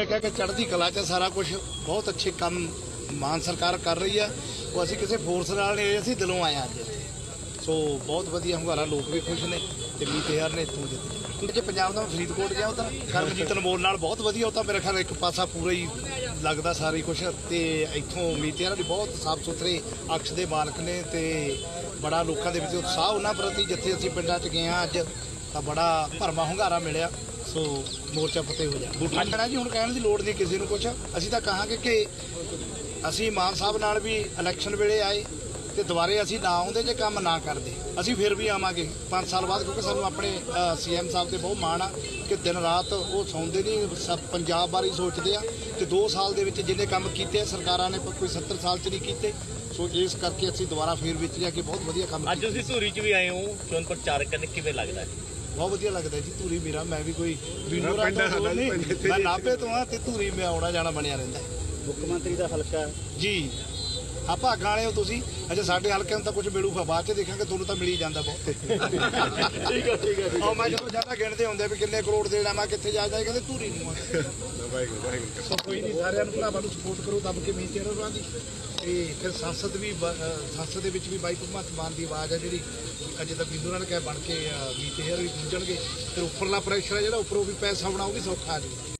ਨੇ ਕਿਹਾ ਕਿ ਚੜ੍ਹਦੀ ਕਲਾ 'ਚ ਸਾਰਾ ਕੁਝ ਬਹੁਤ ਅੱਛੇ ਕੰਮ ਮਾਨ ਸਰਕਾਰ ਕਰ ਰਹੀ ਆ ਉਹ ਅਸੀਂ ਕਿਸੇ ਫੋਰਸ ਨਾਲ ਨਹੀਂ ਅਸੀਂ ਦਿਲੋਂ ਆਏ ਹਾਂ ਅੱਜ ਇੱਥੇ ਸੋ ਬਹੁਤ ਵਧੀਆ ਹੁੰਗਾਰਾ, ਲੋਕ ਵੀ ਖੁਸ਼ ਨੇ ਤੇ ਮੀਤੇਹਰ ਨੇ ਇੱਥੋਂ ਜਿੱਤੇ ਜੇ ਪੰਜਾਬ ਦਾ ਫਰੀਦਕੋਟ ਗਿਆ, ਉਹ ਤਾਂ ਕਰਮਜੀਤ ਅਨਮੋਲ ਨਾਲ ਬਹੁਤ ਵਧੀਆ, ਉਹ ਤਾਂ ਮੇਰੇ ਖਿਆਲ ਇੱਕ ਪਾਸਾ ਪੂਰਾ ਹੀ ਲੱਗਦਾ ਸਾਰੀ ਕੁਛ। ਤੇ ਇੱਥੋਂ ਮੀਤੇਹਰ ਦੀ ਬਹੁਤ ਸਾਫ਼ ਸੁਥਰੇ ਅਕਸ਼ ਦੇ ਮਾਲਕ ਨੇ ਤੇ ਬੜਾ ਲੋਕਾਂ ਦੇ ਵਿੱਚ ਉਤਸ਼ਾਹ ਉਹਨਾਂ ਪ੍ਰਤੀ, ਜਿੱਥੇ ਅਸੀਂ ਪਿੰਡਾਂ 'ਚ ਗਏ ਹਾਂ ਅੱਜ, ਤਾਂ ਬੜਾ ਭਰਮਾ ਹੁੰਗਾਰਾ ਮਿਲਿਆ। ਸੋ ਮੋਰਚਾ ਫਤਿਹ ਹੋ ਜਾ ਬੂਟਾ ਕਹਿਣਾ ਜੀ ਹੁਣ ਕਹਿਣ ਦੀ ਲੋੜ ਨਹੀਂ ਕਿਸੇ ਨੂੰ ਕੁਛ। ਅਸੀਂ ਤਾਂ ਕਹਾਂਗੇ ਕਿ ਅਸੀਂ ਮਾਨ ਸਾਹਿਬ ਨਾਲ ਵੀ ਇਲੈਕਸ਼ਨ ਵੇਲੇ ਆਏ ਤੇ ਦੁਬਾਰੇ ਅਸੀਂ ਨਾ ਆਉਂਦੇ ਜੇ ਕੰਮ ਨਾ ਕਰਦੇ। ਅਸੀਂ ਫਿਰ ਵੀ ਆਵਾਂਗੇ। 5 ਸਾਲ ਬਾਅਦ ਕਿਉਂਕਿ ਸਾਨੂੰ ਆਪਣੇ ਸੀਐਮ ਸਾਹਿਬ ਤੇ ਬਹੁਤ ਮਾਣ ਆ ਕਿ ਦਿਨ ਰਾਤ ਉਹ ਸੌਂਦੇ ਨਹੀਂ ਸਭ ਪੰਜਾਬ ਬਾਰੇ ਸੋਚਦੇ ਆ ਤੇ 2 ਸਾਲ ਦੇ ਵਿੱਚ ਜਿੰਨੇ ਕੰਮ ਕੀਤੇ ਸਰਕਾਰਾਂ ਨੇ ਕੋਈ 70 ਸਾਲ ਚ ਨਹੀਂ ਕੀਤੇ। ਸੋ ਇਸ ਕਰਕੇ ਅਸੀਂ ਦੁਬਾਰਾ ਫੇਰ ਵਿੱਚ ਜਾ ਕੇ ਬਹੁਤ ਵਧੀਆ ਕੰਮ ਅੱਜ ਤੁਸੀਂ ਧੂਰੀ 'ਚ ਵੀ ਆਏ ਹੋ। ਚੋਣ ਪ੍ਰਚਾਰ ਕਰਨ ਕਿਵੇਂ ਲੱਗਦਾ ਹੈ? ਬਹੁਤ ਵਧੀਆ ਲੱਗਦਾ ਜੀ ਧੂਰੀ ਮੇਰਾ ਮੈਂ ਵੀ ਕੋਈ ਦਾ ਸਾਡਾ ਨਹੀਂ ਮੈਂ। ਨਾਭੇ ਤੋਂ ਆ ਤੇ ਧੂਰੀ ਮੈਂ ਆਉਣਾ ਜਾਣਾ ਬਣਿਆ ਰਹਿੰਦਾ। ਮੁੱਖ ਮੰਤਰੀ ਦਾ ਹਲਕਾ ਜੀ ਆ ਭਾਗਾਂ ਵਾਲੇ ਹੋ ਤੁਸੀਂ। ਅੱਛਾ ਸਾਡੇ ਹਲਕੇ ਨੂੰ ਤਾਂ ਕੁਝ ਮਿਲੂਗਾ ਬਾਅਦ ਚ ਦੇਖਾਂਗੇ ਤੁਹਾਨੂੰ ਤਾਂ ਮਿਲ ਹੀ ਜਾਂਦਾ ਬਹੁਤ। ਠੀਕ ਹੈ ਠੀਕ ਹੈ ਉਹ ਮੈਂ ਜਦੋਂ ਜ਼ਿਆਦਾ ਗਿਣਦੇ ਹੁੰਦੇ ਵੀ ਕਿੰਨੇ ਕਰੋੜ ਦੇਣਾ ਮੈਂ ਕਿੱਥੇ ਜਾ ਜਾ ਕਹਿੰਦੇ ਧੂਰੀ ਨੂੰ। ਵਾਹਿਗੁਰੂ ਵਾਹਿਗੁਰੂ। ਸੋ ਕੋਈ ਨਹੀਂ ਸਾਰਿਆਂ ਨੂੰ ਭਰਾਵਾਂ ਨੂੰ ਸਪੋਰਟ ਕਰੋ ਦੱਬ ਕੇ ਮੀਤ ਇਹਨਾਂ ਦੀ। ਤੇ ਫਿਰ ਸੰਸਦ ਵੀ ਸੰਸਦ ਦੇ ਵਿੱਚ ਵੀ ਬਾਈ ਭਗਵੰਤ ਮਾਨ ਦੀ ਆਵਾਜ਼ ਹੈ ਜਿਹੜੀ ਅਜੇ ਤਾਂ ਬਿੰਦੂ ਨਾਲ ਕਹਿ ਬਣ ਕੇ ਮੀਤ ਹੇਅਰ ਵੀ ਗੂੰਜਣਗੇ ਫਿਰ ਉੱਪਰਲਾ ਪ੍ਰੈਸ਼ਰ ਹੈ ਜਿਹੜਾ ਉੱਪਰੋਂ ਵੀ ਪੈਸਾ ਵੀ ਸੌਖਾ ਆ ਜਾਊਗਾ